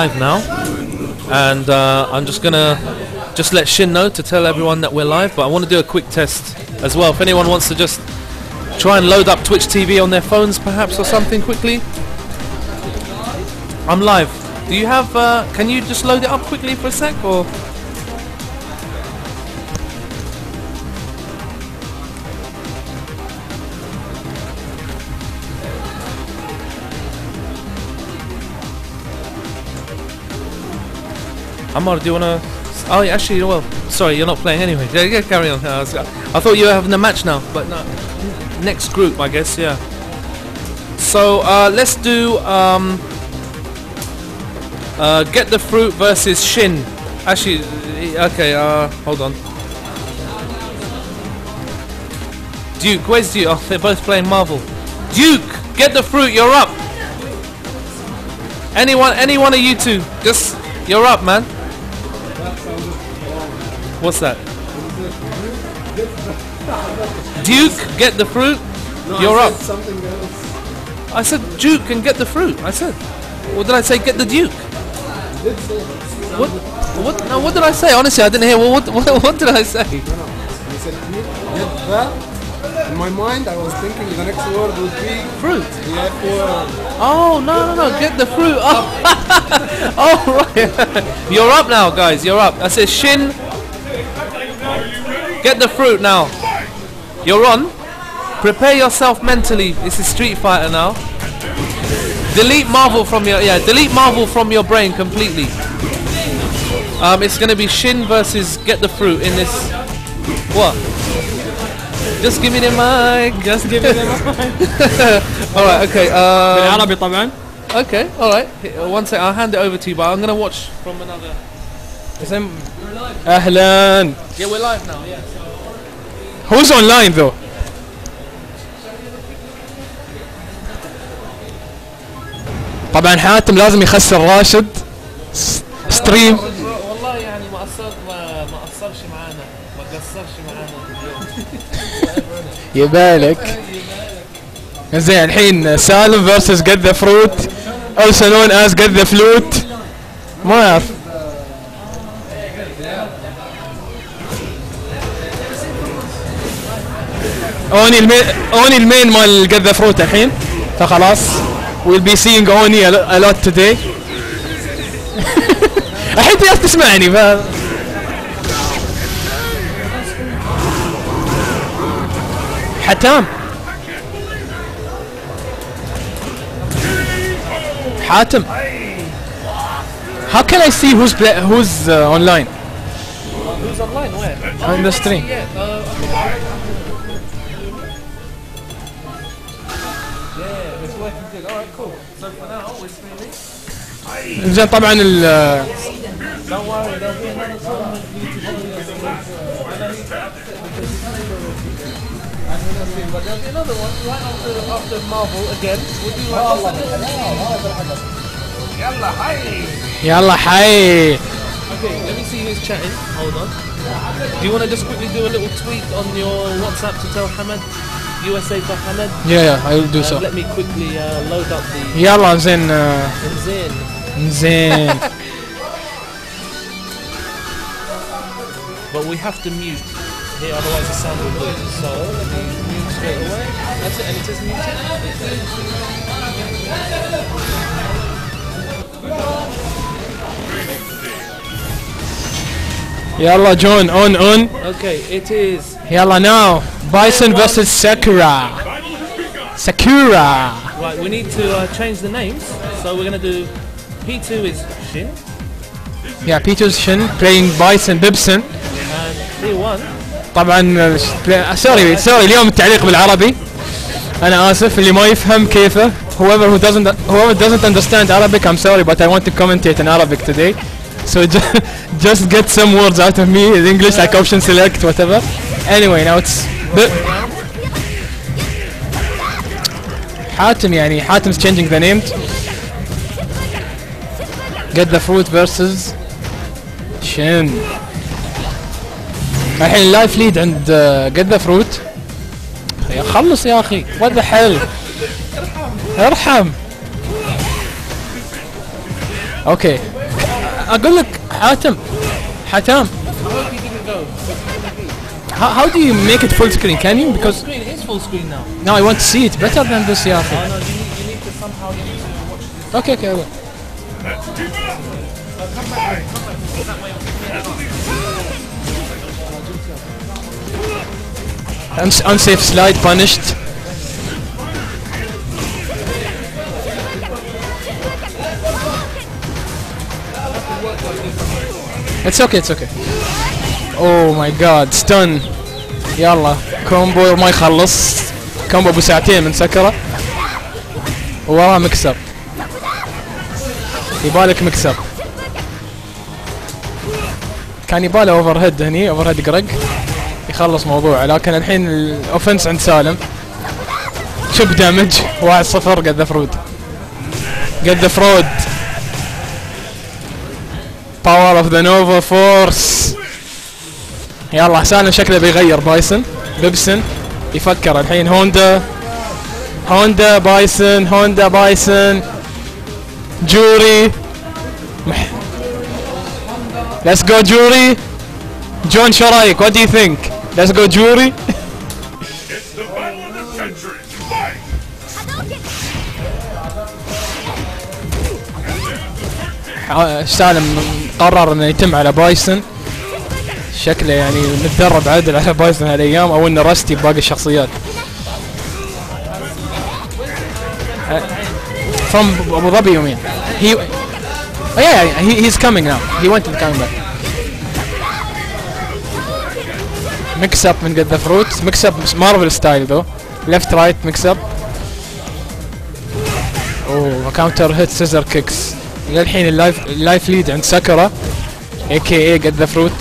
live now, and uh, I'm just gonna just let Shin know to tell everyone that we're live. But I want to do a quick test as well. If anyone wants to just try and load up Twitch TV on their phones, perhaps or something quickly. I'm live. Do you have? Uh, can you just load it up quickly for a sec, or? Amar, do you wanna? Oh, yeah, actually, well, sorry, you're not playing anyway. Yeah, yeah carry on. Uh, I thought you were having a match now, but no. Next group, I guess. Yeah. So uh, let's do um, uh, get the fruit versus Shin. Actually, okay. Uh, hold on. Duke, where's Duke? Oh, they're both playing Marvel. Duke, get the fruit. You're up. Anyone, any one of you two, just you're up, man. What's that? Duke, get the fruit. No, You're I up. Something else. I said Duke and get the fruit. I said. What did I say? Get the Duke. You did say that. What? What? No, what did I say? Honestly, I didn't hear. What? What? What did I say? No, no. You said you get that. In my mind, I was thinking the next word would be Fruit. the F. Oh no no no! Get the fruit. Oh, oh right. You're up now, guys. You're up. I said Shin. Get the fruit now. You're on. Prepare yourself mentally. This is Street Fighter now. Delete Marvel from your yeah. Delete Marvel from your brain completely. Um, it's gonna be Shin versus Get the Fruit in this. What? Just give me the mic. Just give it a All right. Okay. Um, بالعربي طبعا Okay, alright. One sec, I'll hand it over to you, but I'm gonna watch from another. اسم أهلا Yeah, we're live now, yeah. who's online though? طبعا حاتم لازم يخسر راشد. ستريم والله يعني ما قصرت ما ما قصرش معانا. ما قصرش معانا يبالك. زين الحين سالم فيرسس جت ذا فروت also known as get the flute. ما أعرف. اوني المين اوني المين مال the fruit الحين فخلاص we'll be seeing اوني a lot today الحين تقدر تسمعني ف حتام حاتم How can I see who's who's uh, online Who's online? Where? on the stream? Yeah, uh, We'll do like Yalla, hi! يلا حي Okay, let me see who's chatting. Hold on. Do you want to just quickly do a little tweet on your WhatsApp to tell Hamad, USA Mohammed? Yeah, yeah, I will do um, so. Let me quickly uh, load up the. Yalla, Zen. Uh, Zen. Zen. but we have to mute here, otherwise the sound will lose. So let me mute straight away. That's it, and it is muted. Yalla, John, on, on. Okay, it is يلا ناو بايسون versus ساكورا ساكورا Right, we need to uh, change the names. So we're gonna do P2 is Shin يا بيترز شن playing بايسون بيبسون and P1 طبعا آه، سوري سوري اليوم التعليق بالعربي انا اسف اللي ما يفهم كيفه whoever who doesn't whoever doesn't understand Arabic I'm sorry but I want to commentate in Arabic today so just, just get some words out of me in English like option select whatever anyway now it's حاتم يعني حاتم's changing the name. Get the fruit versus شن الحين اللايف ليد عند جد ذا فروت يا خلص يا أخي. وات ذا حيل ارحم. أوكي أقول لك حاتم. حاتم. How, how do you make it full screen can you because full Screen, it is full screen now. no I want to see it better than this yeah Oh no, you need, you need to somehow you need to watch this. okay okay I will. Uns- unsafe slide punished It's okay it's okay Oh my god stun. يلا كومبو ما يخلص. كومبو ابو ساعتين من سكرة. وراه مكسب يبالك مكسب كان يباله اوفر هيد هني اوفر هيد قرق يخلص موضوعه لكن الحين الاوفنس عند سالم. شوف دامج 1-0 قد فرود قد فرود باور اوف ذا نوفا فورس يلا حسان شكله بيغير بايسن. بيبسن يفكر الحين. هوندا. هوندا بايسن هوندا بايسن. جوري. ليتس جو جوري. جون شو رايك وات دو يو ثينك ليتس جو جوري. سالم قرر إنه يتم على بايسن. شكله يعني متدرب عدل على بايسن هالايام أو إنه رستي بباقي الشخصيات. From ابو ظبي you mean? He oh yeah, yeah he, he's coming now. He wanted to come back. من قد ذا فروت mix up مارفل ستايل ذو left right mix up. اوه كاونتر هيت سيزر كيكس للحين اللايف اللايف ليد عند ساكورا اي كي اي قد ذا فروت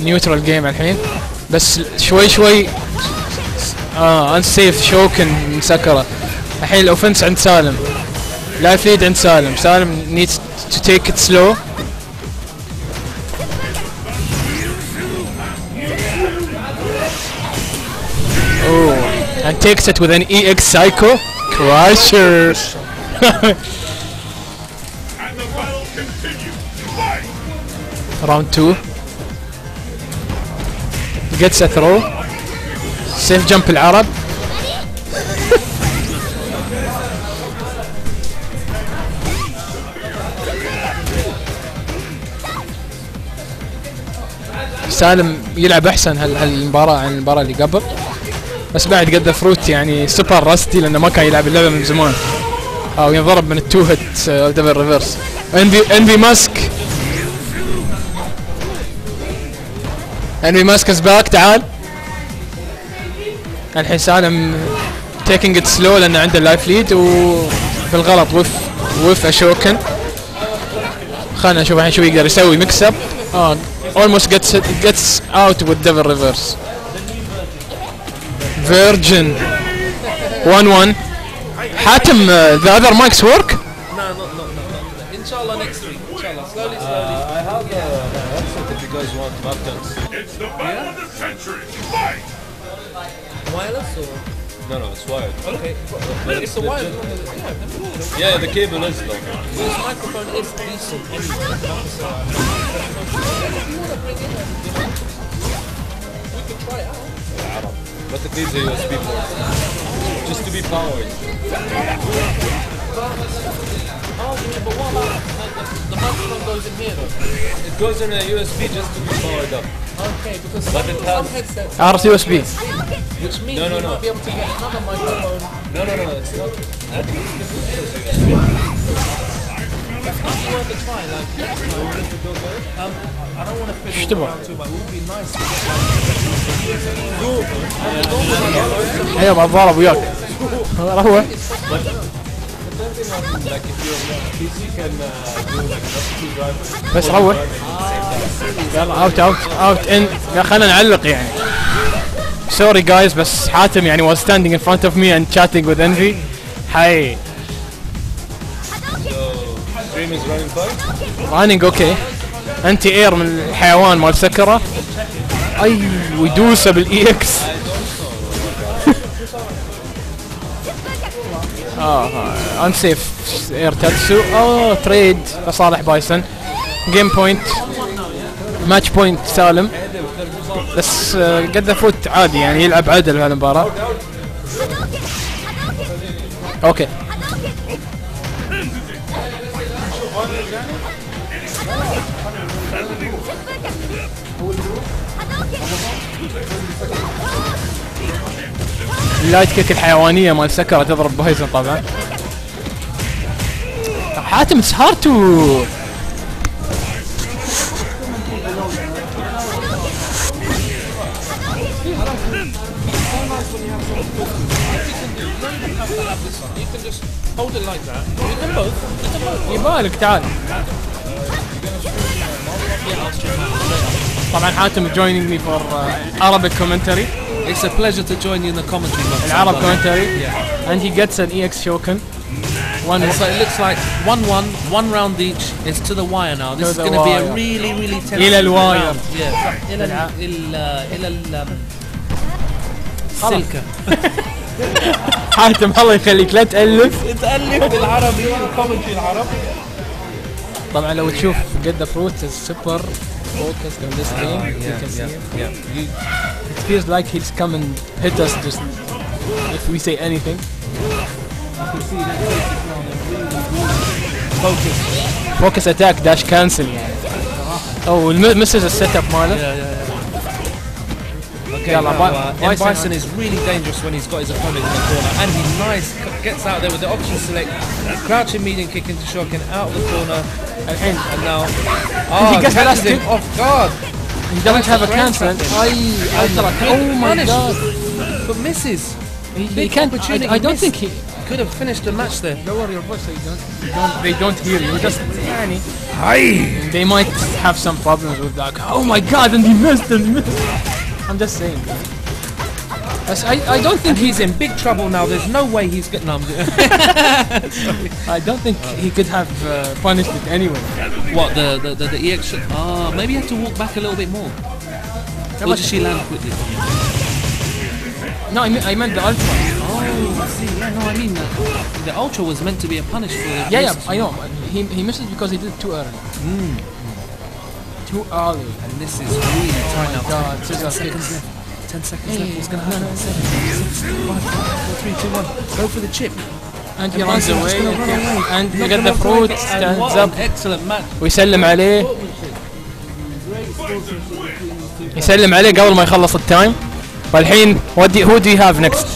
نيوترال جيم الحين بس شوي شوي اه انسيف شوكن من ساكورا الحين الاوفنس عند سالم لايف ليد عند سالم سالم needs to take it slow Oh, and takes it with an EX Psycho Crusher. And the battle continues. Fight! Round two. Gets a. Safe jump العرب. سالم يلعب أحسن هال- هالمباراة عن المباراة اللي قبل بس بعد قد فروت يعني سوبر راستي لأنه ما كان يلعب اللعبة من زمان أو ينضرب من التو هيت دبل ريفرس انفي انفي ماسك انفي ماسك از باك تعال الحين سالم تيكينج ات سلو لأنه عنده اللايف ليد وبالغلط وف وف اشوكن خلينا نشوف الحين شو يقدر يسوي ميكس اب آه almost gets it, gets out with devil reverse virgin 1-1 حاتم uh, the other mics work No, not, not, not, not. Inshallah next week. Inshallah. Slowly, slowly. I have you guys want buttons. It's the battle of the century. Fight! Wireless or? No, no, it's wired. Okay. It's a wireless. Yeah, let me know. Yeah, the cable is though. This microphone is decent anyway. So, if want to bring it, you we could try it out. But it needs a USB port. Just to be powered. The microphone goes in here though. It goes in a USB just to be powered up. Okay, because but some, it has some headsets... RS USB. Which means no, no, you no. might be able to get another microphone. No, no, no, it's not... I don't want to fiddle around too much. It would be nice to get like... Eyvallah, bu yok. Allah bu. بس روح يلا اوت اوت اوت ان خلينا نعلق يعني. سوري جايز بس حاتم يعني was standing in front of me and chatting with envy. هاي. رانينج أوكي انتي اير من الحيوان مال سكرة. أي ويدوسه بالاي إكس آه انسيف اير تاتسو اوه تريد لصالح بايسون جيم بوينت ماتش بوينت سالم بس آه، قد أفوت عادي يعني يلعب عدل في المباراة أوكي اللايت كيك الحيوانية مال سكرة تضرب بايزن طبعا. حاتم اتس هارد تو يبالك تعال. طبعا حاتم جوينينج مي فور Arabic commentary. It's a pleasure to join you in the commentary box. العرب brother. commentary Yeah. and he gets an EX Shoken one And so it looks like 1-1, one round each. It's to the wire now. This To is the going to be a wire. really, really tense إلى الواير. round. Yeah. إلى ال إلى إلى ال السلكة. حاتم الله يخليك لا تألف تألف بالعربي الكومنتري العربي. طبعا لو تشوف قد فروت is super focused on this ah, game. Uh, yeah, you can see him. Yeah. It feels like he's come and hit us just if we say anything. Focus. Focus attack dash cancel. Oh, misses a setup, Marla. Yeah, yeah, yeah. Okay, yeah, like, no, uh, Bison, Bison, is really dangerous when he's got his opponent in the corner, and he nice gets out there with the option select, crouching medium kick into shocking out of the corner, and, and, now oh, he gets catches him off guard. He doesn't have a counter. Aye, aye, like, oh my punished, god! But misses. He, he can't. I, I don't think he could have finished the match there. Lower your voice so you don't, you don't, they don't hear you. Just tiny. Hi. They might have some problems with that. Oh my god! And he missed. And he missed. I'm just saying I, I don't think he's in big trouble now. There's no way he's getting. No, I don't think he could have uh, punished it anyway. what the the the, the EX? Ah, maybe he had to walk back a little bit more. Or but- did she land quickly? No, I, mean, I meant the ultra. Oh, I see. Yeah, no, I mean the, the ultra was meant to be a punish for. Yeah, yeah, I know. He, he missed it because he did it too early Too early. And this is really tight now. God, Ten scissor seconds kicks. left. Ten seconds left. What's going to happen? Seven, six, five, four, three, two, one. Go for the chip. And he And runs Bison's away. gonna run away. And Not you get gonna the fruit, break it. And stands what up, an excellent match. ويسلم عليه. يسلم عليه قبل ما يخلص التايم. والحين what do, who do you have next?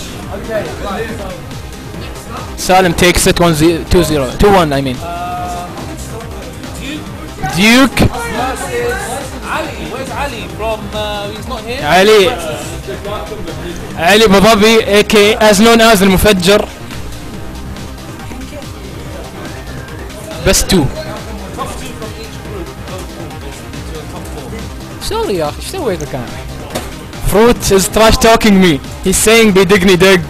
Salim takes it 1-0, 2-0, 2-1 I mean. Duke, Ali, where's Ali from? Uh, he's not here. علي علي ابو ظبي AK as known as المفجر بس 2 سوري يا أخي إيش سويت لك أنا؟ فروت is trash talking me he's saying بيدقني دق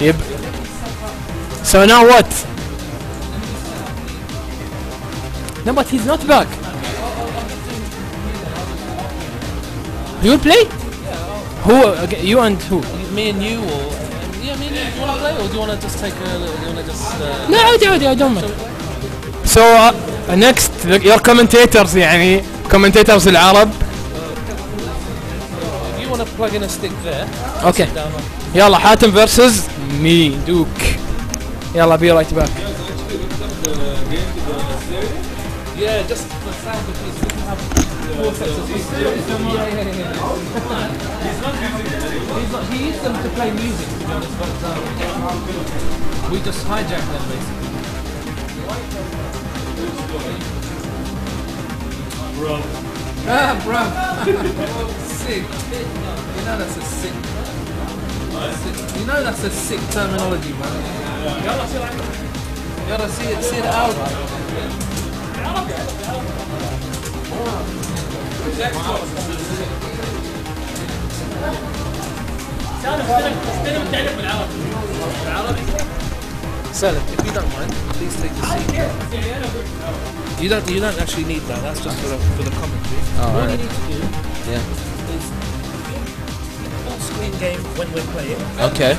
يب so now what no but he's not back you will play who okay, you and who Me and you, or yeah, me and you. Do you want to play, or do you want to just take a? little- Do you want to just? Uh, لا عادي عادي I don't mind so uh, next your commentators يعني commentators العرب you want to plug in a stick there? on. يلا حاتم versus me دوك يلا be right back Yeah, just for sound because we can have four sets of speakers. Yeah, yeah, yeah. he's not, he's not, he used them to play music, to be honest, but um, we just hijacked them basically. Bro. Ah, bro. sick. You know that's a sick. sick- You know that's a sick terminology, man. Yalla, see it, see it out. Salad, if you don't mind, please take the seat. You don't, you don't actually need that. That's just for the, for the commentary. Oh, what you need to do yeah. is full screen game when we're playing. Okay.